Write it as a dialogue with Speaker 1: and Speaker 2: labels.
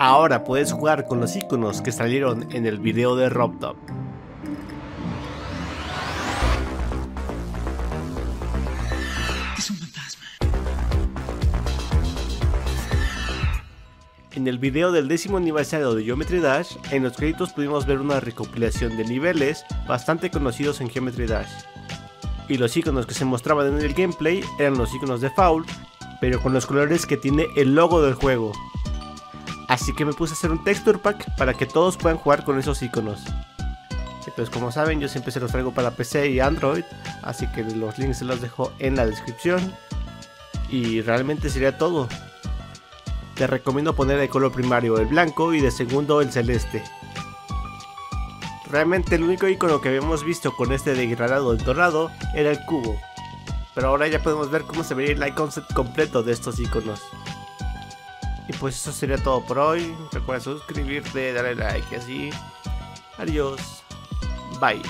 Speaker 1: Ahora puedes jugar con los iconos que salieron en el video de RobTop. En el video del décimo aniversario de Geometry Dash, en los créditos pudimos ver una recopilación de niveles bastante conocidos en Geometry Dash. Y los iconos que se mostraban en el gameplay eran los iconos de Foul, pero con los colores que tiene el logo del juego. Así que me puse a hacer un texture pack para que todos puedan jugar con esos iconos. Y pues como saben yo siempre se los traigo para PC y Android, así que los links se los dejo en la descripción. Y realmente sería todo. Te recomiendo poner de color primario el blanco y de segundo el celeste. Realmente el único icono que habíamos visto con este degradado dorado era el cubo. Pero ahora ya podemos ver cómo se vería el icon set completo de estos iconos. Y pues eso sería todo por hoy. Recuerda suscribirte, darle like así. Adiós. Bye.